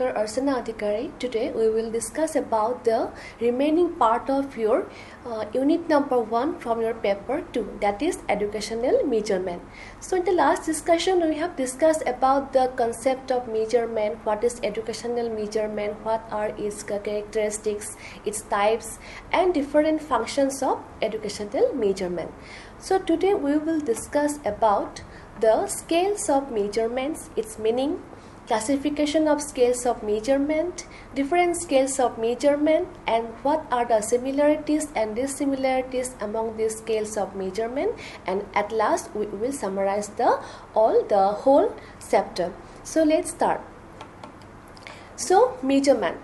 Dr. Archana Adhikary. Today we will discuss about the remaining part of your uh, unit number 1 from your paper 2 that is educational measurement. So in the last discussion we have discussed about the concept of measurement, what is educational measurement, what are its characteristics, its types and different functions of educational measurement. So today we will discuss about the scales of measurements, its meaning, classification of scales of measurement, different scales of measurement, and what are the similarities and dissimilarities among these scales of measurement. And at last, we will summarize the all the whole chapter. So let's start. So measurement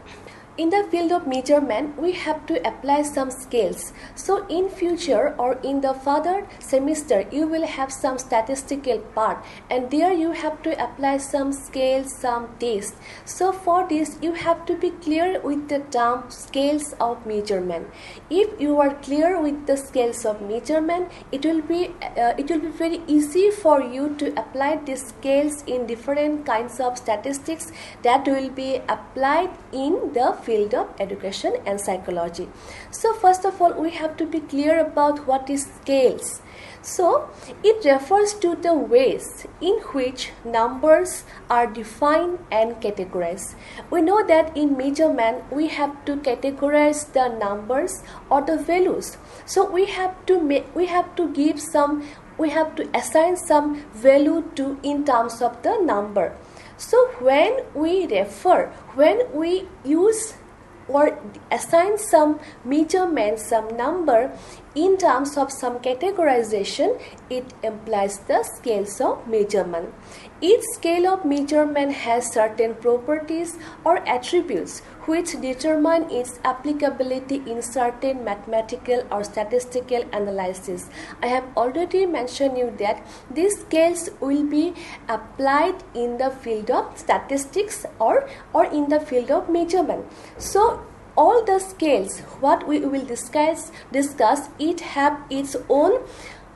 in the field of measurement we have to apply some scales. So in future or in the further semester you will have some statistical part and there you have to apply some scales some tests so for this you have to be clear with the term scales of measurement if you are clear with the scales of measurement it will be uh, it will be very easy for you to apply these scales in different kinds of statistics that will be applied in the field of education and psychology. So first of all we have to be clear about what is scales. So it refers to the ways in which numbers are defined and categorized. We know that in measurement we have to categorize the numbers or the values. So we have to make we have to give some we have to assign some value to in terms of the number. So when we refer when we use or assign some measurement, some number in terms of some categorization, it implies the scales of measurement. Each scale of measurement has certain properties or attributes which determine its applicability in certain mathematical or statistical analysis. I have already mentioned you that these scales will be applied in the field of statistics or, or in the field of measurement. So all the scales what we will discuss discuss it have its own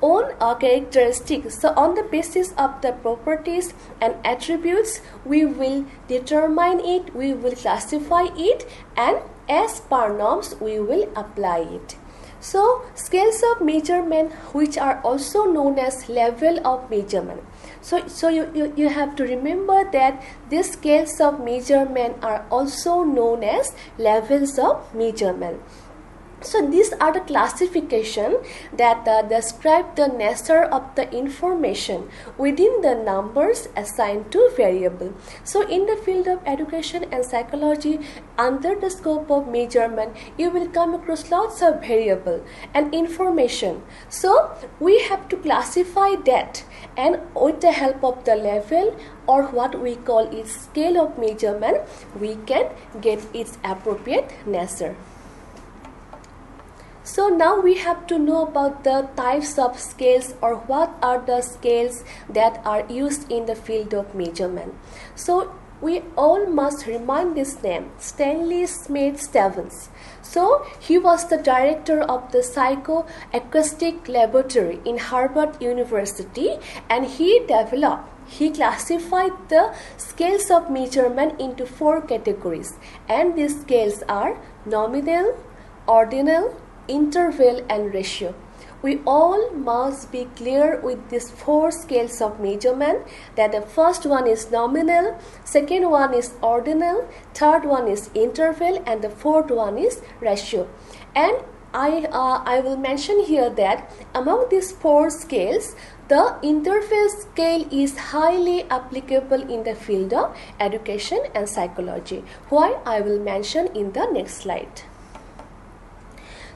own uh, characteristics. So on the basis of the properties and attributes, we will determine it, we will classify it and as per norms, we will apply it. So scales of measurement which are also known as level of measurement. So, so you, you, you have to remember that these scales of measurement are also known as levels of measurement. So these are the classification that uh, describe the nature of the information within the numbers assigned to variable. So in the field of education and psychology, under the scope of measurement, you will come across lots of variable and information. So we have to classify that and with the help of the level or what we call its scale of measurement, we can get its appropriate nature. So now we have to know about the types of scales or what are the scales that are used in the field of measurement. So we all must remind this name, Stanley Smith Stevens. So he was the director of the psychoacoustic laboratory in Harvard University and he developed he classified the scales of measurement into four categories and these scales are nominal, ordinal, interval and ratio. We all must be clear with these four scales of measurement that the first one is nominal, second one is ordinal, third one is interval and the fourth one is ratio. And I, uh, I will mention here that among these four scales, the interval scale is highly applicable in the field of education and psychology. Why I will mention in the next slide.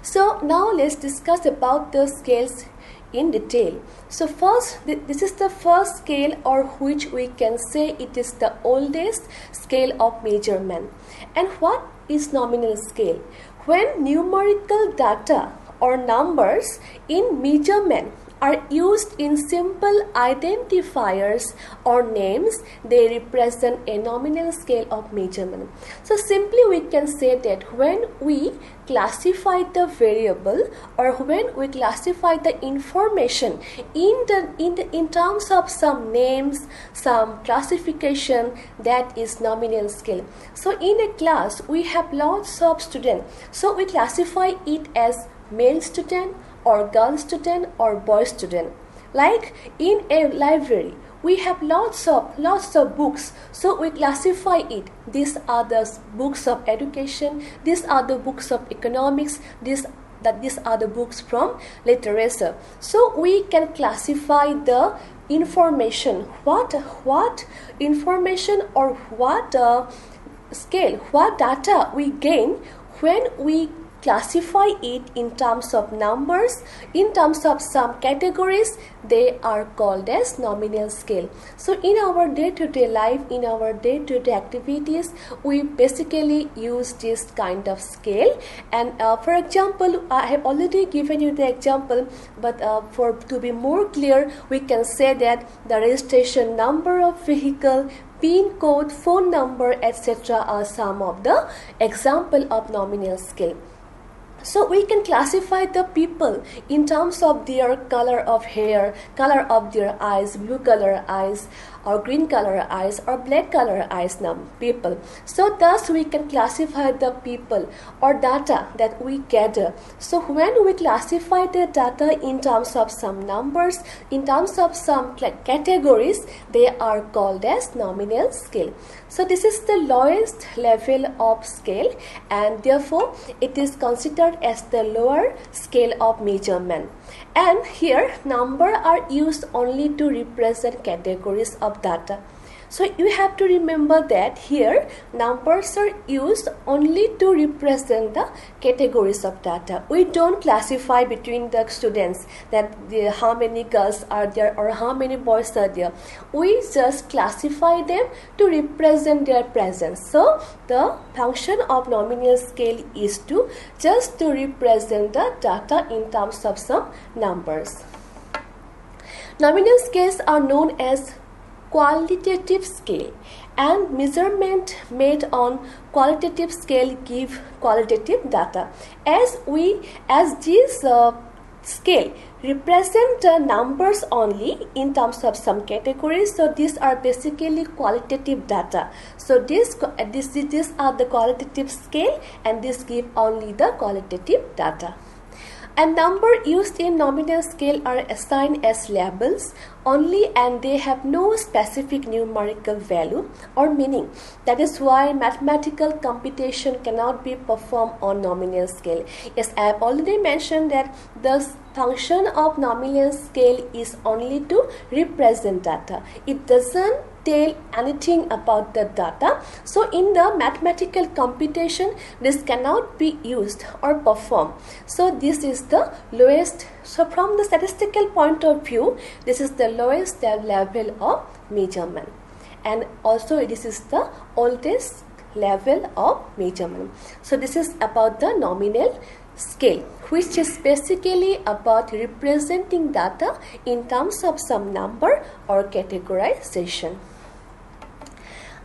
So now let's discuss about the scales in detail. So first, this is the first scale or which we can say it is the oldest scale of measurement. And what is nominal scale? When numerical data or numbers in measurement are used in simple identifiers or names, they represent a nominal scale of measurement. So simply we can say that when we classify the variable or when we classify the information in the in the in terms of some names some classification that is nominal scale. So in a class we have lots of students. So we classify it as male student or girl student or boy student. Like in a library we have lots of lots of books so we classify it. These are the books of education these are the books of economics these that these are the books from literature. So we can classify the information. What what information or what uh, scale what data we gain when we classify it in terms of numbers. In terms of some categories they are called as nominal scale. So in our day-to-day -day life in our day-to-day -day activities we basically use this kind of scale. And uh, for example i have already given you the example but uh, for to be more clear we can say that the registration number of vehicle pin code phone number etc are some of the example of nominal scale so we can classify the people in terms of their color of hair, color of their eyes, blue color eyes, or green color eyes or black color eyes now people. So thus we can classify the people or data that we gather. So when we classify the data in terms of some numbers in terms of some categories they are called as nominal scale. So this is the lowest level of scale and therefore it is considered as the lower scale of measurement. And here number are used only to represent categories of data so you have to remember that here numbers are used only to represent the categories of data. We don't classify between the students that the, how many girls are there or how many boys are there. We just classify them to represent their presence. So the function of nominal scale is to just to represent the data in terms of some numbers. Nominal scales are known as qualitative scale and measurement made on qualitative scale give qualitative data. As we as this uh, scale represent uh, numbers only in terms of some categories so these are basically qualitative data. So this this these are the qualitative scale and this give only the qualitative data and number used in nominal scale are assigned as labels only and they have no specific numerical value or meaning. That is why mathematical computation cannot be performed on nominal scale. Yes, I have already mentioned that the function of nominal scale is only to represent data. It doesn't tell anything about the data. So in the mathematical computation, this cannot be used or performed. So this is the lowest. So from the statistical point of view, this is the lowest level of measurement. And also this is the oldest level of measurement. So this is about the nominal scale which is basically about representing data in terms of some number or categorization.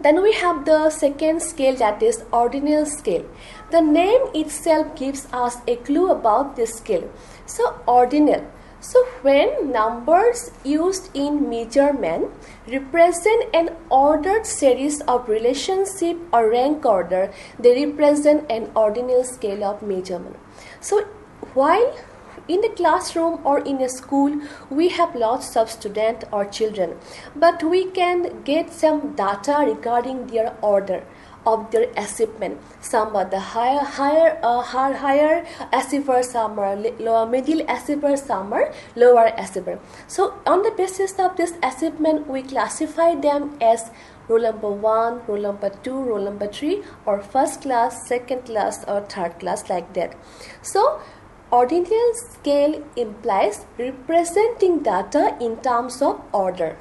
Then we have the second scale that is ordinal scale. The name itself gives us a clue about this scale. So ordinal. So when numbers used in measurement represent an ordered series of relationship or rank order, they represent an ordinal scale of measurement. So while in the classroom or in a school we have lots of students or children but we can get some data regarding their order of their achievement. Some are the higher, higher, uh, higher, higher achiever, some are lower, middle achiever, some are lower achiever. So on the basis of this achievement, we classify them as rule number one, rule number two, rule number three, or first class, second class, or third class, like that. So Ordinal scale implies representing data in terms of order.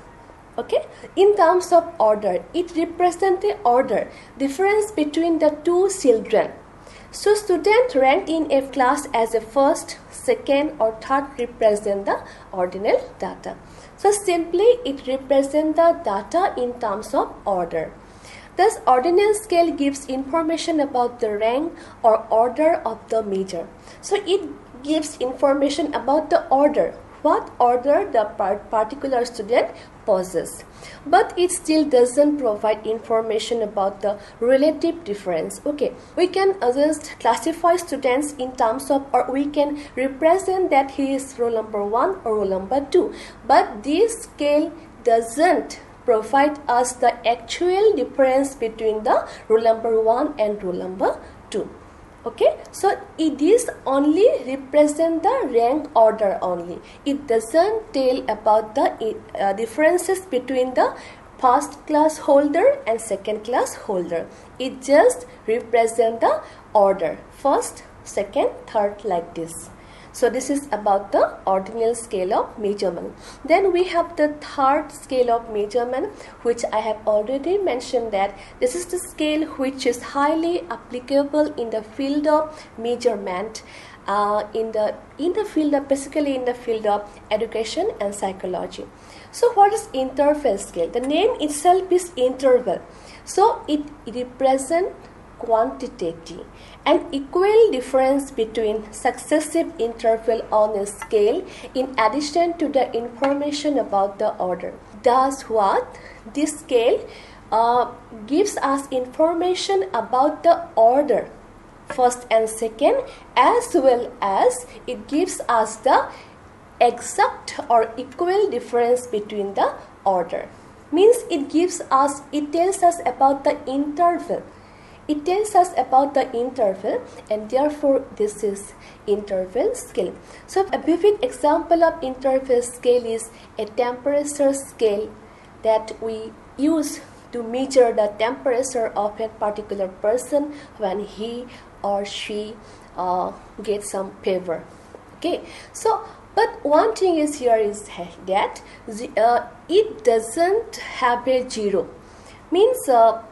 Okay, in terms of order, it represents the order difference between the two children. So student ranked in a class as a first, second or third represent the ordinal data. So simply it represents the data in terms of order. Thus ordinal scale gives information about the rank or order of the measure. So it gives information about the order what order the particular student possesses but it still doesn't provide information about the relative difference. Okay we can just classify students in terms of or we can represent that he is roll number 1 or roll number 2 but this scale doesn't provide us the actual difference between the rule number 1 and rule number 2 okay? So it is only represent the rank order only. It doesn't tell about the uh, differences between the first class holder and second class holder. It just represent the order. First second third like this so this is about the ordinal scale of measurement. Then we have the third scale of measurement which I have already mentioned that this is the scale which is highly applicable in the field of measurement uh, in the in the field of basically in the field of education and psychology. So what is interval scale? The name itself is interval. So it, it represents quantitative an equal difference between successive interval on a scale in addition to the information about the order. Thus what? This scale uh, gives us information about the order first and second as well as it gives us the exact or equal difference between the order means it gives us it tells us about the interval it tells us about the interval and therefore this is interval scale. So a vivid example of interval scale is a temperature scale that we use to measure the temperature of a particular person when he or she uh, gets some fever. Okay, so but one thing is here is that uh, it doesn't have a zero means uh,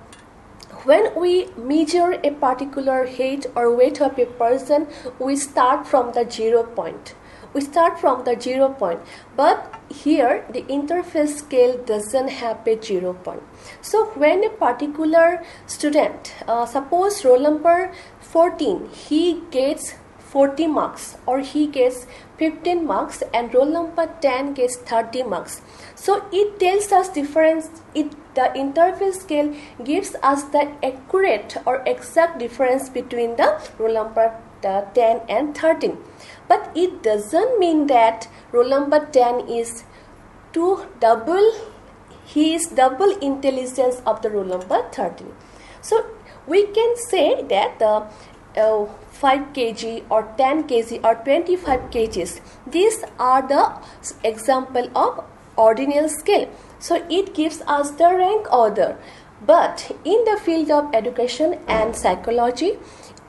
when we measure a particular height or weight of a person we start from the zero point. We start from the zero point. But here the interval scale doesn't have a zero point. So when a particular student uh, suppose roll number 14 he gets 40 marks or he gets 15 marks and roll number 10 gets 30 marks. So it tells us difference it the interval scale gives us the accurate or exact difference between the roll number uh, 10 and 13 but it doesn't mean that roll number 10 is to double he is double intelligence of the roll number 13 so we can say that the uh, 5 kg or 10 kg or 25 kgs these are the example of ordinal scale so it gives us the rank order. But in the field of education and psychology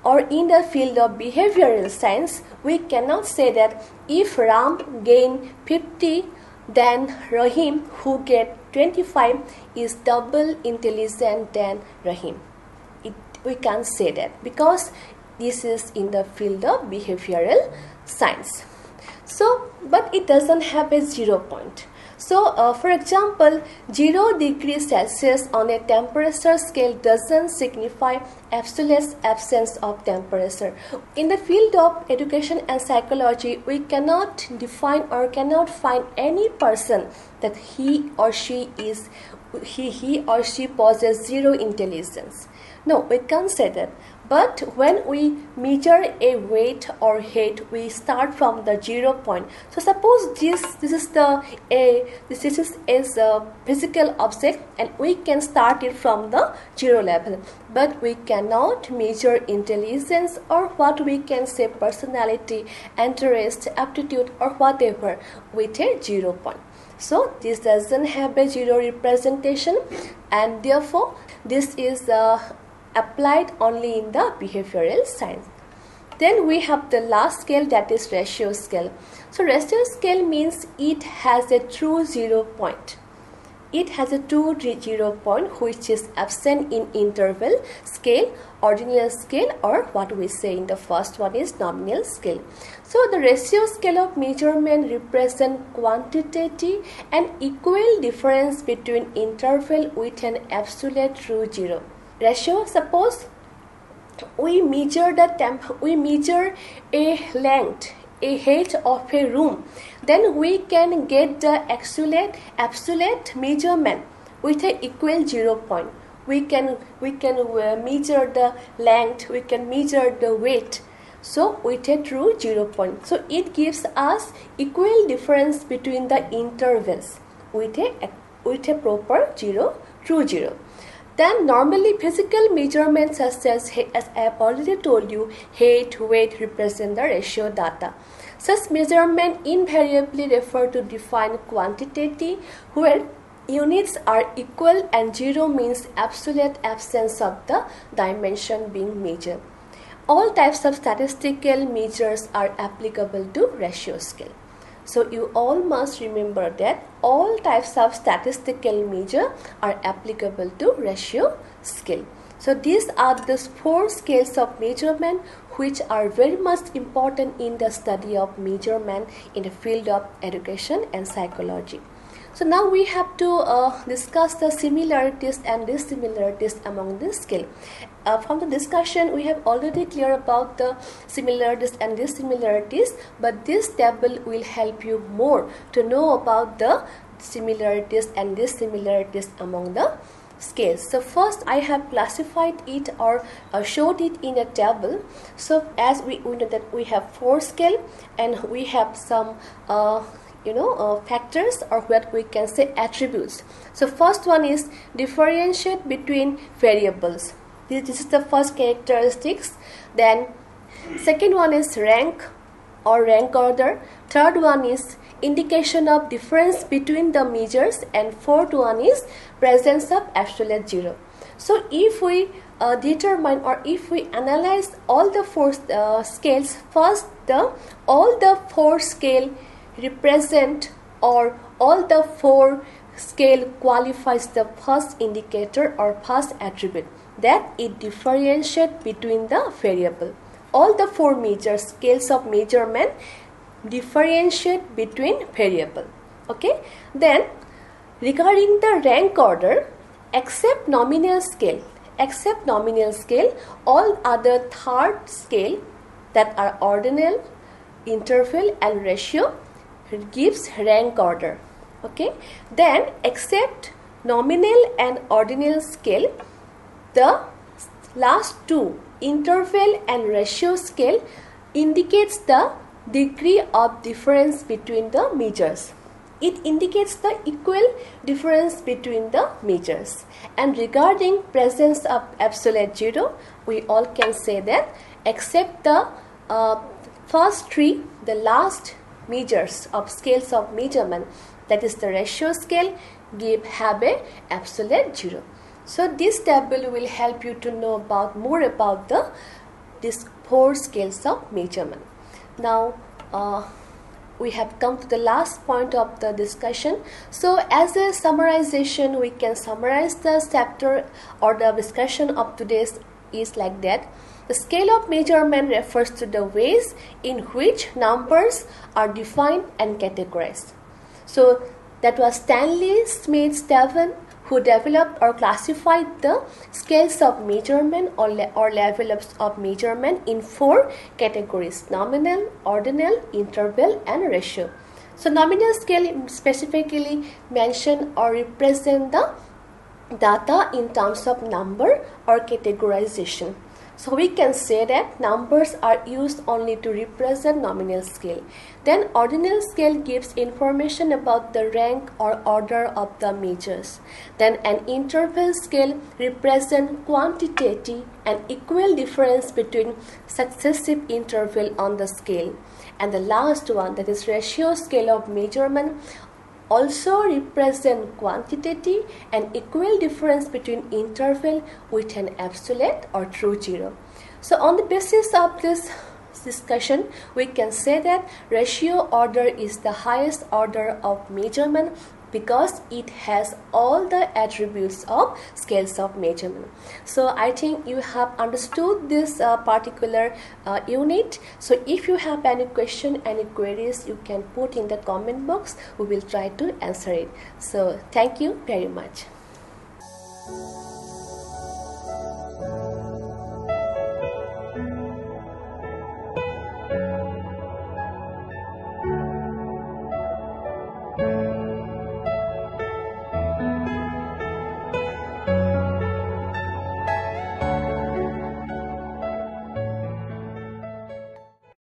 or in the field of behavioral science, we cannot say that if Ram gain 50, then Rahim who get 25 is double intelligent than Rahim. It, we can't say that because this is in the field of behavioral science. So, but it doesn't have a zero point. So, uh, for example, 0 degrees Celsius on a temperature scale doesn't signify absolute absence of temperature. In the field of education and psychology, we cannot define or cannot find any person that he or she is he, he or she possesses zero intelligence. No, we can't say that. But when we measure a weight or height, we start from the zero point. So suppose this this is the a this, is, is a physical object and we can start it from the zero level. But we cannot measure intelligence or what we can say personality, interest, aptitude or whatever with a zero point. So this doesn't have a zero representation and therefore this is a applied only in the behavioral science. Then we have the last scale that is ratio scale. So ratio scale means it has a true zero point. it has a two zero point which is absent in interval scale ordinal scale or what we say in the first one is nominal scale so the ratio scale of measurement represent quantitative and equal difference between interval with an absolute true zero ratio suppose we measure the temp we measure a length a height of a room then we can get the absolute absolute measurement with a equal zero point. We can we can uh, measure the length we can measure the weight so with a true zero point. So it gives us equal difference between the intervals with a with a proper zero true zero then normally physical measurements such as, as I have already told you, height, weight represent the ratio data. Such measurement invariably refer to defined quantity where units are equal and zero means absolute absence of the dimension being measured. All types of statistical measures are applicable to ratio scale. So you all must remember that all types of statistical measure are applicable to ratio scale. So these are the four scales of measurement which are very much important in the study of measurement in the field of education and psychology. So now we have to uh, discuss the similarities and dissimilarities among this scale. Uh, from the discussion, we have already clear about the similarities and dissimilarities, but this table will help you more to know about the similarities and dissimilarities among the scales. So first I have classified it or uh, showed it in a table. So as we, we know that we have four scale and we have some uh, you know uh, factors or what we can say attributes so first one is differentiate between variables this, this is the first characteristics. Then second one is rank or rank order. Third one is indication of difference between the measures. And fourth one is presence of absolute zero. So if we uh, determine or if we analyze all the four uh, scales first the all the four scale represent or all the four scale qualifies the first indicator or first attribute that it differentiates between the variable. All the four major scales of measurement differentiate between variable. Okay. Then regarding the rank order, except nominal scale, except nominal scale, all other third scale that are ordinal, interval and ratio gives rank order okay? Then except nominal and ordinal scale the last two interval and ratio scale indicates the degree of difference between the measures. It indicates the equal difference between the measures. And regarding presence of absolute zero we all can say that except the uh, first three the last measures of scales of measurement that is the ratio scale give have a absolute zero. So this table will help you to know about more about the these four scales of measurement. Now uh, we have come to the last point of the discussion. So as a summarization we can summarize the chapter or the discussion of today's is like that. The scale of measurement refers to the ways in which numbers are defined and categorized. So that was Stanley Smith Stephen who developed or classified the scales of measurement or, le or levels of measurement in four categories nominal, ordinal, interval, and ratio. So, nominal scale specifically mention or represent the data in terms of number or categorization. So we can say that numbers are used only to represent nominal scale. Then ordinal scale gives information about the rank or order of the measures. Then an interval scale represents quantitative and equal difference between successive interval on the scale. And the last one that is ratio scale of measurement also represent quantitative and equal difference between interval with an absolute or true zero. So on the basis of this discussion, we can say that ratio order is the highest order of measurement because it has all the attributes of scales of measurement. So I think you have understood this uh, particular uh, unit. So if you have any question, any queries, you can put in the comment box. We will try to answer it. So thank you very much.